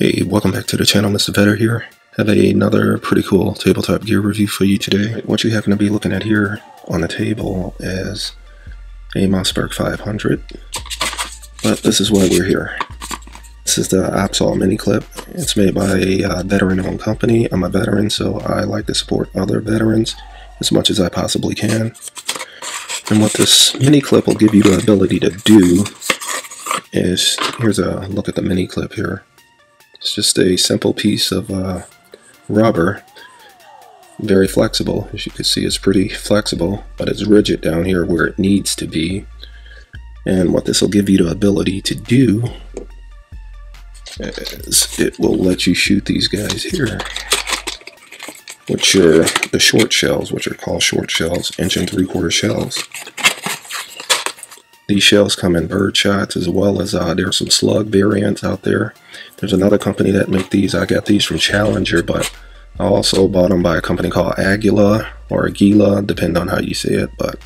Hey, welcome back to the channel, Mr. Vetter here. Have another pretty cool tabletop gear review for you today. What you happen to be looking at here on the table is a Mossberg 500, but this is why we're here. This is the Opsol mini clip. It's made by a uh, veteran-owned company. I'm a veteran, so I like to support other veterans as much as I possibly can. And what this mini clip will give you the ability to do is, here's a look at the mini clip here. It's just a simple piece of uh, rubber, very flexible. As you can see, it's pretty flexible, but it's rigid down here where it needs to be. And what this will give you the ability to do is it will let you shoot these guys here, which are the short shells, which are called short shells, inch and three quarter shells. These shells come in bird shots as well as uh, there's some slug variants out there. There's another company that make these. I got these from Challenger, but I also bought them by a company called Agula or Aguila, depending on how you say it. But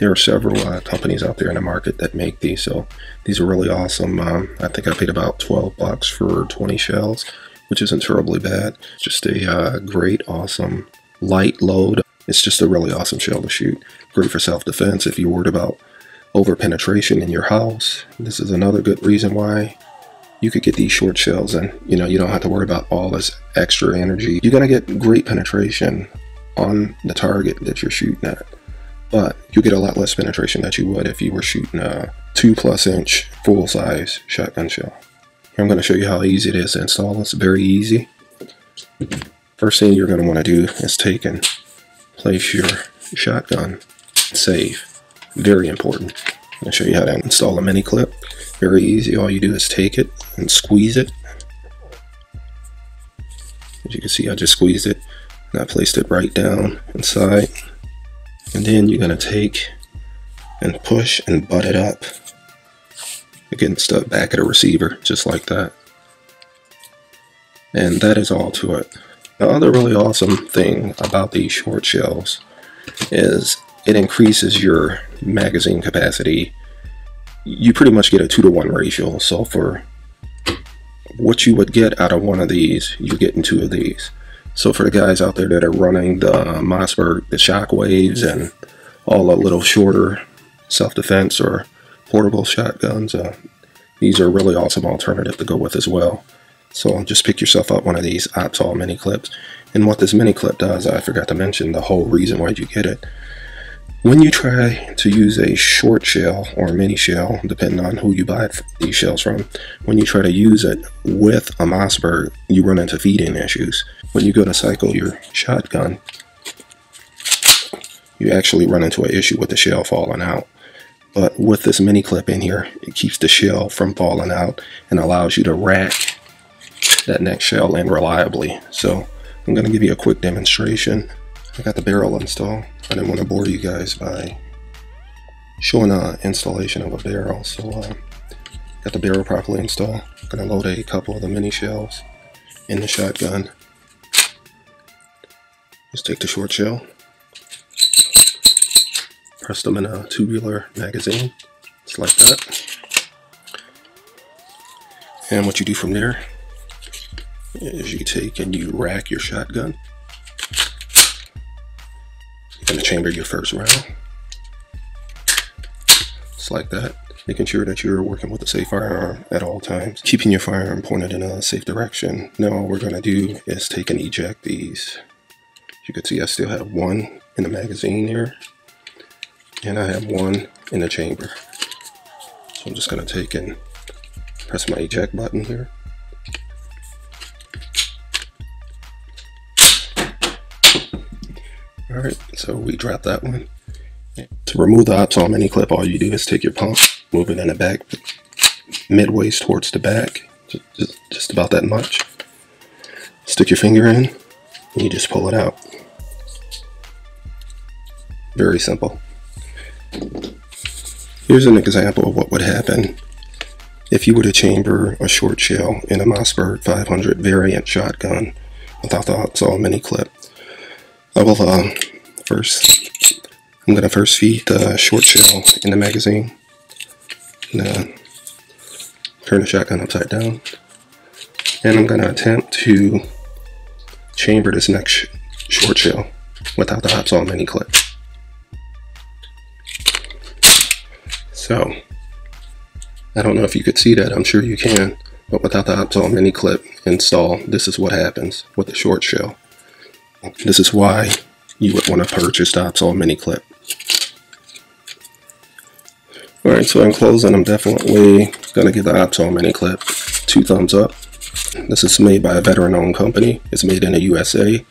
there are several uh, companies out there in the market that make these. So these are really awesome. Um, I think I paid about 12 bucks for 20 shells, which isn't terribly bad. Just a uh, great, awesome light load. It's just a really awesome shell to shoot. Great for self-defense if you're worried about over penetration in your house. This is another good reason why you could get these short shells and you know you don't have to worry about all this extra energy. You're gonna get great penetration on the target that you're shooting at, but you get a lot less penetration that you would if you were shooting a two plus inch full size shotgun shell. I'm gonna show you how easy it is to install. It's very easy. First thing you're gonna wanna do is take and place your shotgun safe very important. To show you how to install a mini clip. Very easy. All you do is take it and squeeze it. As you can see, I just squeezed it and I placed it right down inside. And then you're to take and push and butt it up against the back of the receiver, just like that. And that is all to it. The other really awesome thing about these short shells is it increases your magazine capacity. You pretty much get a two to one ratio. So for what you would get out of one of these, you get in two of these. So for the guys out there that are running the Mossberg, the Shockwaves, and all the little shorter self-defense or portable shotguns, uh, these are really awesome alternative to go with as well. So just pick yourself up one of these Opsol mini clips. And what this mini clip does, I forgot to mention the whole reason why you get it. When you try to use a short shell or mini shell, depending on who you buy these shells from, when you try to use it with a Mossberg, you run into feeding issues. When you go to cycle your shotgun, you actually run into an issue with the shell falling out. But with this mini clip in here, it keeps the shell from falling out and allows you to rack that next shell in reliably. So I'm going to give you a quick demonstration. I got the barrel installed. I didn't want to bore you guys by showing an installation of a barrel. So uh, got the barrel properly installed. I'm gonna load a couple of the mini shells in the shotgun. Just take the short shell, press them in a tubular magazine, just like that. And what you do from there is you take and you rack your shotgun going to chamber your first round. Just like that. Making sure that you're working with a safe firearm at all times. Keeping your firearm pointed in a safe direction. Now all we're going to do is take and eject these. You can see I still have one in the magazine here. And I have one in the chamber. So I'm just going to take and press my eject button here. So we drop that one. To remove the Opsol mini clip, all you do is take your pump, move it in the back, midways towards the back, just, about that much. Stick your finger in, and you just pull it out. Very simple. Here's an example of what would happen if you were to chamber a short shell in a Mossberg 500 variant shotgun without the Opsol mini clip. I will uh, first, I'm going to first feed the short shell in the magazine. And, uh, turn the shotgun upside down. And I'm going to attempt to chamber this next sh short shell without the Opsol mini clip. So, I don't know if you could see that, I'm sure you can, but without the Opsol mini clip install, this is what happens with the short shell. This is why you would want to purchase the Opsol mini clip. Alright, so in closing, I'm definitely going to give the Opsol mini clip two thumbs up. This is made by a veteran-owned company. It's made in the USA.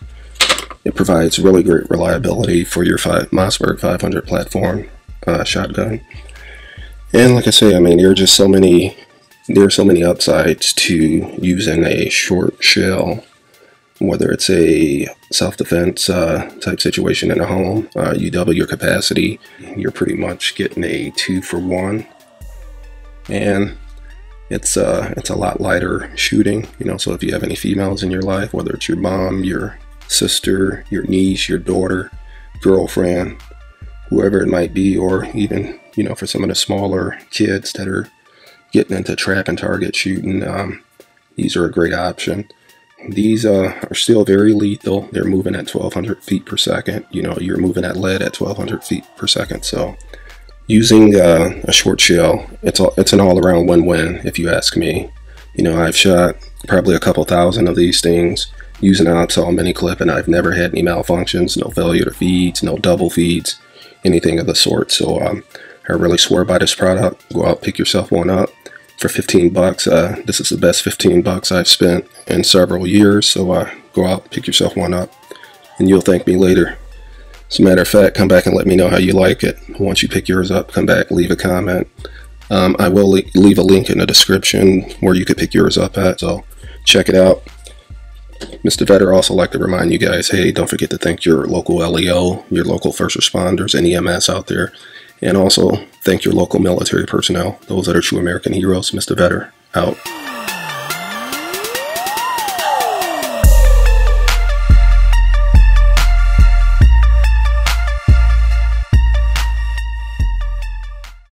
It provides really great reliability for your five, Mossberg 500 platform uh, shotgun. And like I say, I mean, there are just so many, there are so many upsides to using a short shell whether it's a self-defense uh, type situation in a home, uh, you double your capacity, you're pretty much getting a two for one. And it's uh, it's a lot lighter shooting, you know. So if you have any females in your life, whether it's your mom, your sister, your niece, your daughter, girlfriend, whoever it might be, or even you know for some of the smaller kids that are getting into trap and target shooting, um, these are a great option. These uh, are still very lethal. They're moving at 1200 feet per second. You know, you're moving at lead at 1200 feet per second. So using uh, a short shell, it's, all, it's an all-around win-win if you ask me. You know, I've shot probably a couple thousand of these things using an Opsol mini clip and I've never had any malfunctions, no failure to feeds, no double feeds, anything of the sort. So um, I really swear by this product. Go out, pick yourself one up for 15 bucks. Uh, this is the best 15 bucks I've spent in several years. So uh, go out, pick yourself one up, and you'll thank me later. As a matter of fact, come back and let me know how you like it. Once you pick yours up, come back, leave a comment. Um, I will leave a link in the description where you could pick yours up at. So check it out. Mr. Vetter also like to remind you guys, hey, don't forget to thank your local LEO, your local first responders, and EMS out there. And also thank your local military personnel, those that are true American heroes. Mr. Vetter, out.